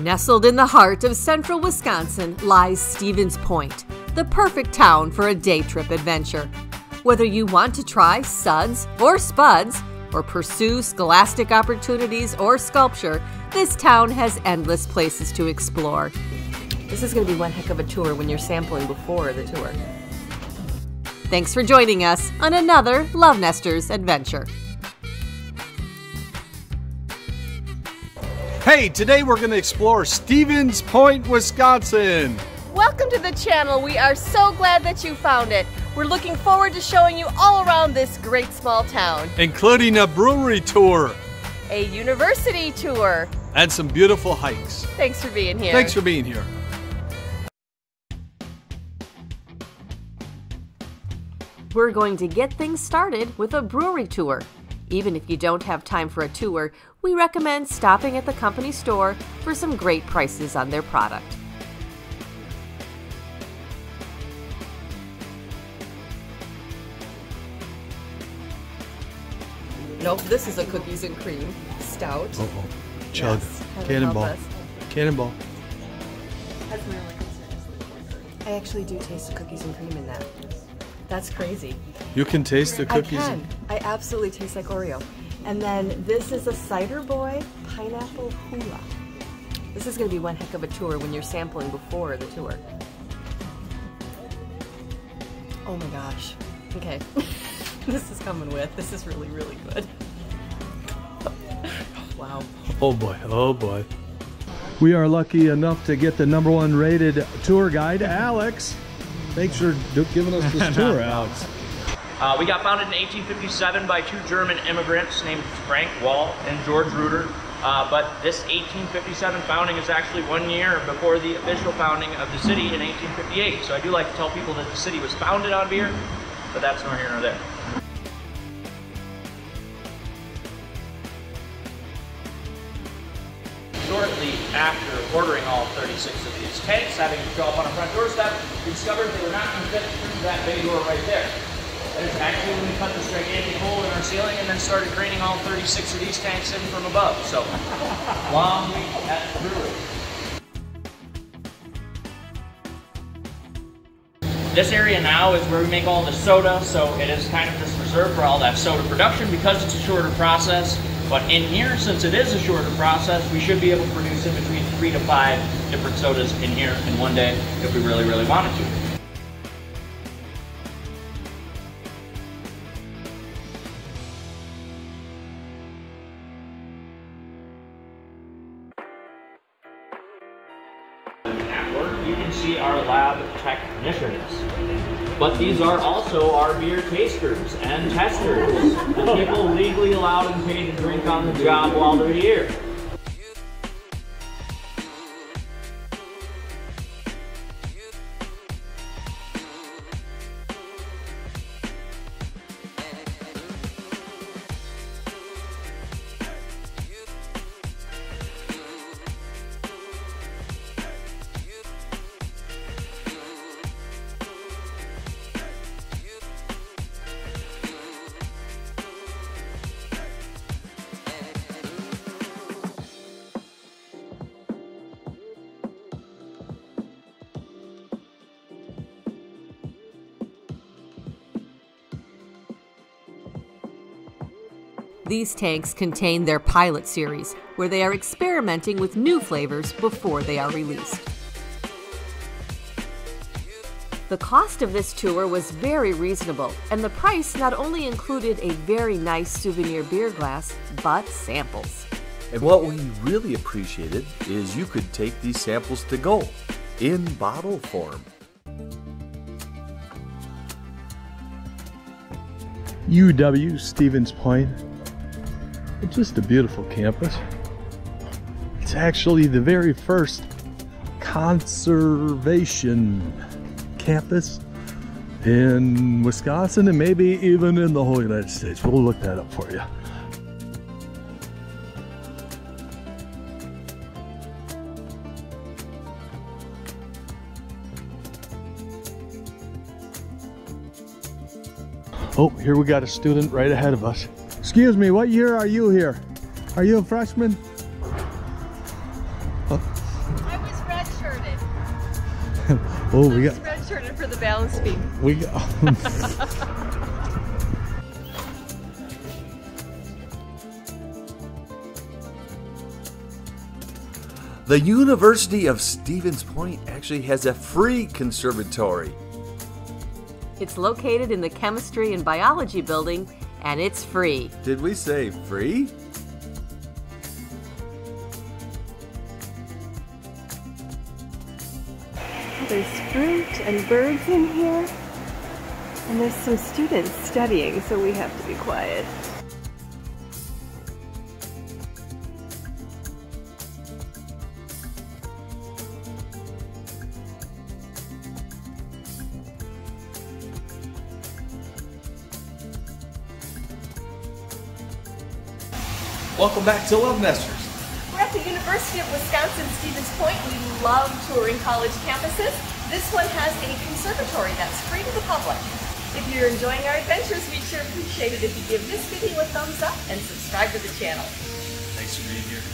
Nestled in the heart of central Wisconsin lies Stevens Point, the perfect town for a day trip adventure. Whether you want to try suds or spuds, or pursue scholastic opportunities or sculpture, this town has endless places to explore. This is going to be one heck of a tour when you're sampling before the tour. Thanks for joining us on another Love Nesters adventure. Hey, today we're going to explore Stevens Point, Wisconsin. Welcome to the channel. We are so glad that you found it. We're looking forward to showing you all around this great small town, including a brewery tour, a university tour, and some beautiful hikes. Thanks for being here. Thanks for being here. We're going to get things started with a brewery tour. Even if you don't have time for a tour, we recommend stopping at the company store for some great prices on their product. Nope, this is a cookies and cream stout. Oh, oh. chug, yes, cannonball, cannonball. I actually do taste the cookies and cream in that. That's crazy. You can taste the cookies. I can. I absolutely taste like Oreo. And then this is a Cider Boy Pineapple Hula. This is going to be one heck of a tour when you're sampling before the tour. Oh my gosh. Okay. this is coming with. This is really, really good. wow. Oh boy, oh boy. We are lucky enough to get the number one rated tour guide, Alex. Thanks for giving us this tour, Alex. Uh, we got founded in 1857 by two German immigrants named Frank Wahle and George Ruder. Uh, but this 1857 founding is actually one year before the official founding of the city in 1858. So I do like to tell people that the city was founded on beer, but that's nor here nor there. Shortly after ordering all 36 of these tanks, having to show up on a front doorstep, we discovered they were not going to fit through that bay door right there. And actually when we cut this gigantic hole in our ceiling and then started draining all 36 of these tanks in from above. So, long week at the brewery. This area now is where we make all the soda, so it is kind of just reserved for all that soda production because it's a shorter process. But in here, since it is a shorter process, we should be able to produce in between three to five different sodas in here in one day if we really, really wanted to. you can see our lab technicians. But these are also our beer tasters and testers, the people legally allowed and paid to drink on the job while they're here. These tanks contain their pilot series, where they are experimenting with new flavors before they are released. The cost of this tour was very reasonable, and the price not only included a very nice souvenir beer glass, but samples. And what we really appreciated is you could take these samples to go in bottle form. UW Stevens Point just a beautiful campus. It's actually the very first conservation campus in Wisconsin and maybe even in the whole United States. We'll look that up for you. Oh, here we got a student right ahead of us. Excuse me, what year are you here? Are you a freshman? Oh. I was redshirted. oh, I we got redshirted for the balance beam. We got. The University of Stevens Point actually has a free conservatory. It's located in the Chemistry and Biology building, and it's free. Did we say free? There's fruit and birds in here. And there's some students studying, so we have to be quiet. Welcome back to Love Nesters. We're at the University of Wisconsin Stevens Point. We love touring college campuses. This one has a conservatory that's free to the public. If you're enjoying our adventures, we'd sure appreciate it if you give this video a thumbs up and subscribe to the channel. Thanks for being here.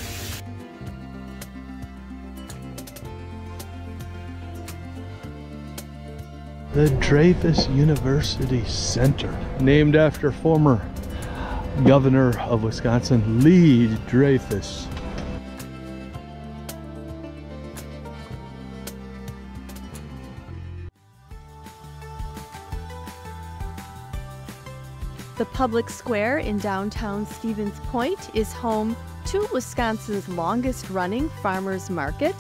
The Dreyfus University Center, named after former governor of Wisconsin, Lee Dreyfus. The public square in downtown Stevens Point is home to Wisconsin's longest running farmers market.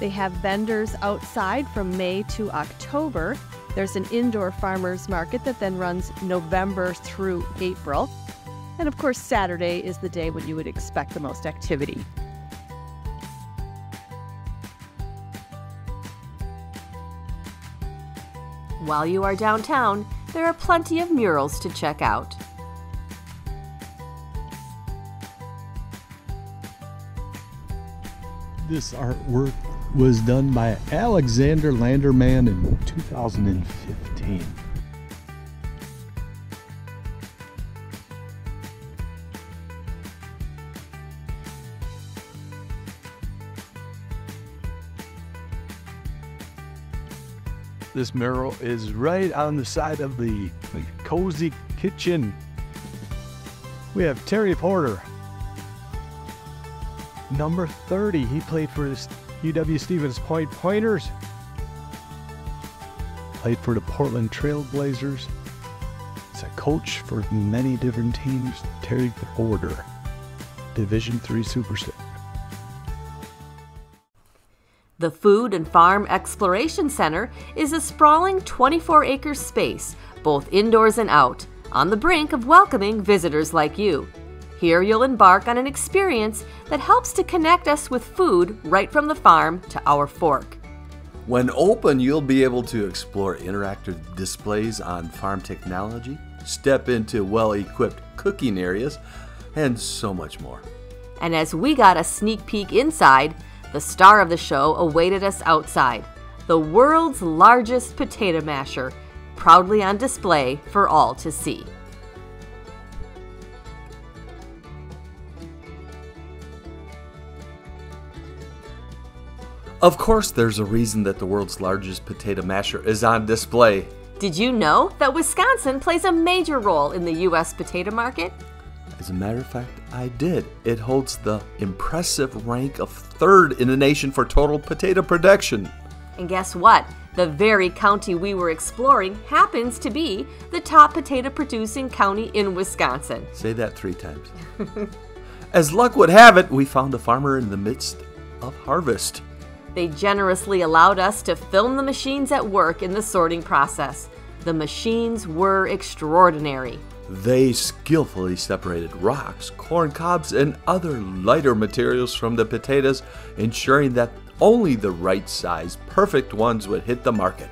They have vendors outside from May to October. There's an indoor farmers market that then runs November through April. And of course, Saturday is the day when you would expect the most activity. While you are downtown, there are plenty of murals to check out. This artwork was done by Alexander Landerman in 2015. This mural is right on the side of the, the cozy kitchen. We have Terry Porter, number 30. He played for the UW Stevens Point Pointers. Played for the Portland Trailblazers. He's a coach for many different teams. Terry Porter, Division Three Superstar. The Food and Farm Exploration Center is a sprawling 24 acre space, both indoors and out, on the brink of welcoming visitors like you. Here you'll embark on an experience that helps to connect us with food right from the farm to our fork. When open, you'll be able to explore interactive displays on farm technology, step into well equipped cooking areas, and so much more. And as we got a sneak peek inside, the star of the show awaited us outside the world's largest potato masher, proudly on display for all to see. Of course, there's a reason that the world's largest potato masher is on display. Did you know that Wisconsin plays a major role in the U.S. potato market? As a matter of fact, I did. It holds the impressive rank of third in the nation for total potato production. And guess what? The very county we were exploring happens to be the top potato producing county in Wisconsin. Say that three times. As luck would have it, we found a farmer in the midst of harvest. They generously allowed us to film the machines at work in the sorting process. The machines were extraordinary. They skillfully separated rocks, corn cobs, and other lighter materials from the potatoes, ensuring that only the right size, perfect ones would hit the market.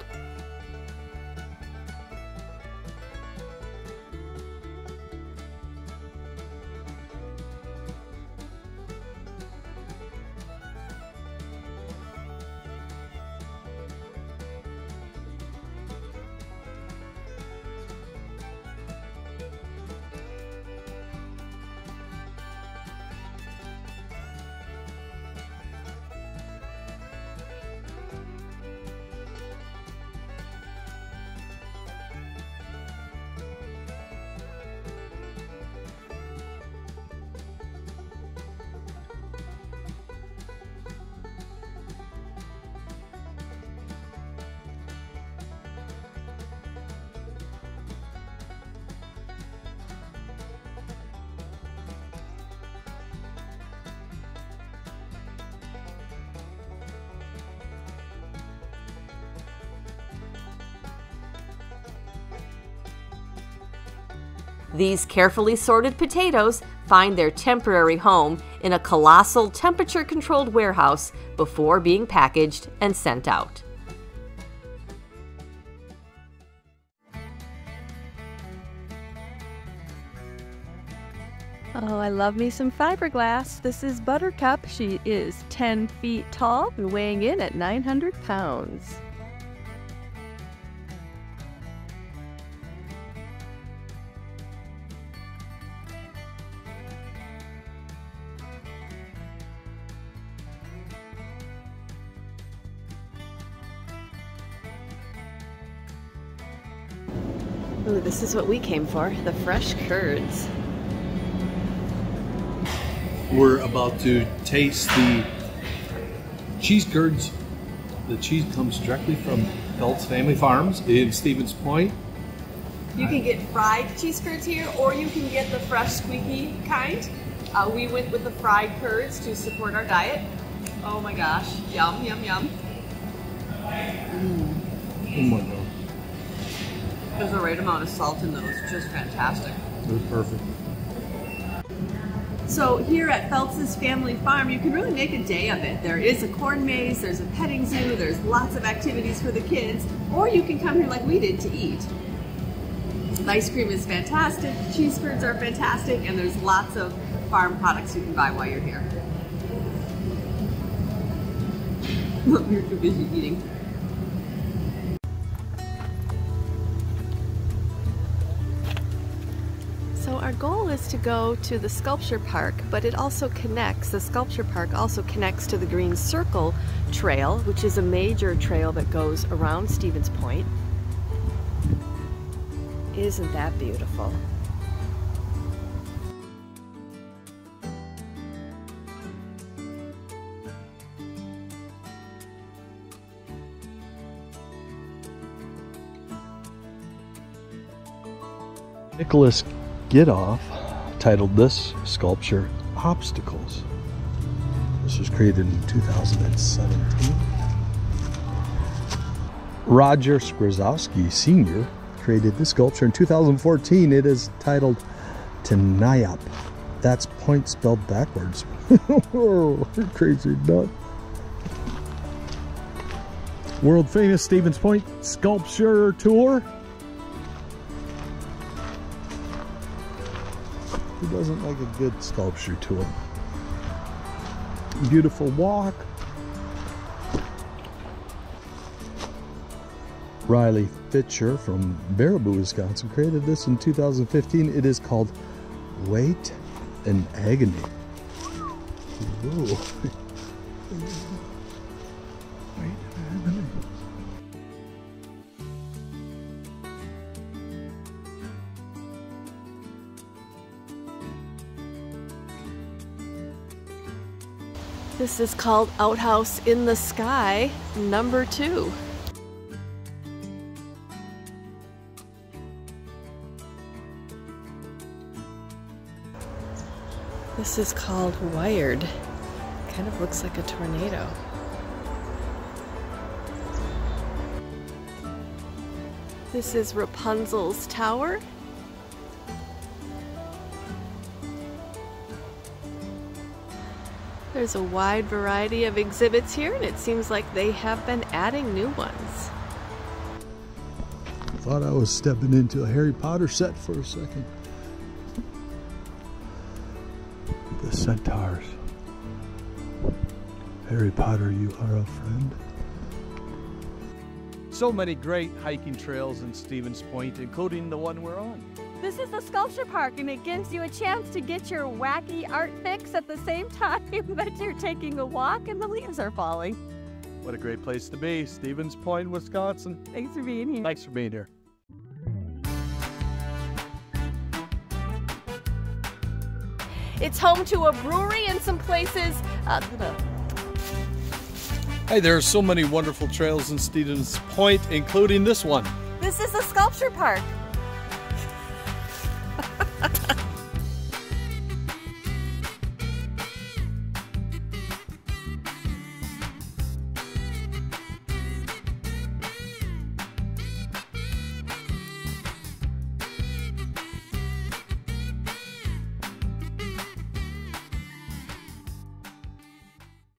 These carefully sorted potatoes find their temporary home in a colossal temperature controlled warehouse before being packaged and sent out. Oh, I love me some fiberglass. This is Buttercup. She is 10 feet tall and weighing in at 900 pounds. Ooh, this is what we came for, the fresh curds. We're about to taste the cheese curds. The cheese comes directly from Feltz Family Farms in Stevens Point. You can get fried cheese curds here, or you can get the fresh, squeaky kind. Uh, we went with the fried curds to support our diet. Oh my gosh, yum, yum, yum. Oh my god, There's the right amount of salt in those, just fantastic. they're perfect. So here at Feltz's Family Farm, you can really make a day of it. There is a corn maze, there's a petting zoo, there's lots of activities for the kids, or you can come here like we did to eat. The ice cream is fantastic, cheese curds are fantastic, and there's lots of farm products you can buy while you're here. you're too busy eating. To go to the sculpture park, but it also connects, the sculpture park also connects to the Green Circle Trail, which is a major trail that goes around Stevens Point. Isn't that beautiful? Nicholas Gidoff titled this sculpture Obstacles. This was created in 2017. Roger Skrzowski Sr. created this sculpture in 2014. It is titled Tenayap. That's point spelled backwards. crazy nut. World famous Stevens Point sculpture tour. Doesn't like a good sculpture tour? Beautiful walk. Riley Fitcher from Baraboo, Wisconsin created this in 2015. It is called Weight and Agony. This is called Outhouse in the Sky, number two. This is called Wired. Kind of looks like a tornado. This is Rapunzel's Tower. There's a wide variety of exhibits here, and it seems like they have been adding new ones. I Thought I was stepping into a Harry Potter set for a second. The centaurs. Harry Potter, you are a friend. So many great hiking trails in Stevens Point, including the one we're on. This is the sculpture park, and it gives you a chance to get your wacky art fix at the same time that you're taking a walk and the leaves are falling. What a great place to be, Stevens Point, Wisconsin. Thanks for being here. Thanks for being here. It's home to a brewery and some places. Uh, Hey, there are so many wonderful trails in Stevens Point, including this one. This is the sculpture park.